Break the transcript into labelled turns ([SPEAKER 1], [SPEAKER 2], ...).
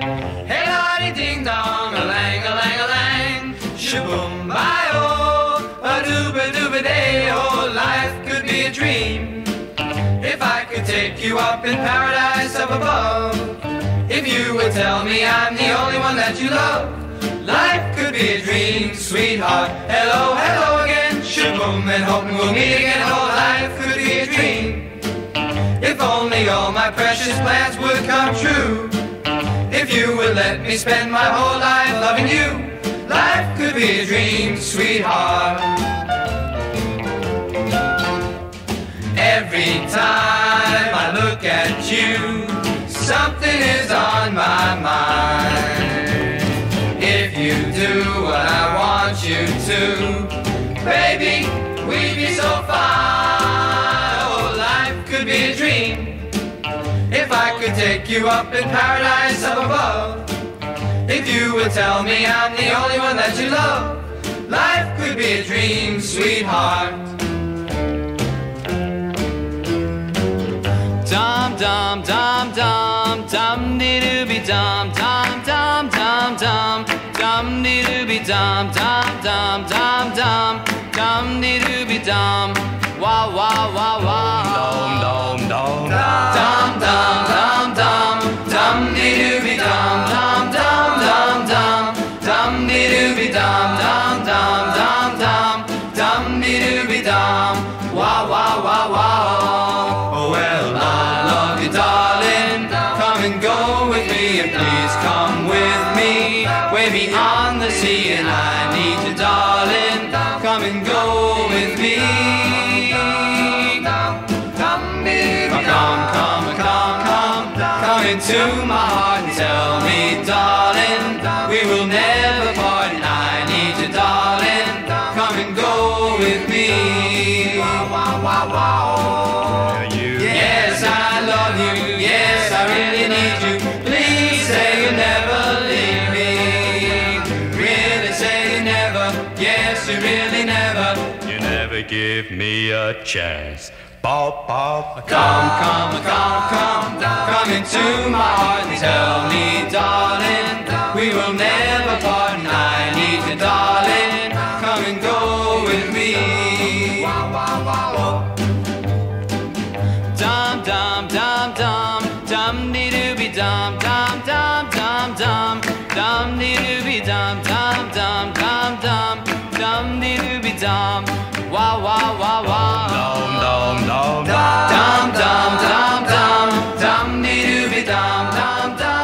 [SPEAKER 1] Hey, lottie ding dong, a lang, a lang, a lang. Shaboom, bye, oh, a dooba dooba day, oh, life could be a dream. If I could take you up in paradise up above, if you would tell me I'm the only one that you love, life could be a dream, sweetheart. Hello, hello again, shaboom, and hoping we'll meet again, oh, life could be a dream. If only all my precious plans would come true. Let me spend my whole life loving you, life could be a dream, sweetheart. Every time I look at you, something is on my mind. If you do what I want you to, baby, we'd be so fine. Oh, life could be a dream. If I could take you up in paradise if you would tell me I'm the only one that you love, life could be a dream, sweetheart.
[SPEAKER 2] Dum dum dum dum dum dee doo be dum dum dum dum dum dum dee doo be dum dum dum dum dum dum dee doo be dum Way beyond the sea, and I need you, darling. Come and go with me.
[SPEAKER 1] come,
[SPEAKER 2] Come, come, come, come, come into my heart and tell me, darling, we will never part. And I need you, darling. Come and go with me. Yes, I love you. You really never. You never
[SPEAKER 3] give me a chance. Bob, Bob.
[SPEAKER 2] Come, come, come, come, come into my heart and tell me, darling, we will never part. And I need you, darling. Come and go with me. Dum dum dum dum dum dee doo be dum dum dum dum dum dum dee doo be dum dum dum dum dum dum, wah wah wah wah. Dum dum dum dum. Dum dum dum dum. Dum dum dum. Dum dum.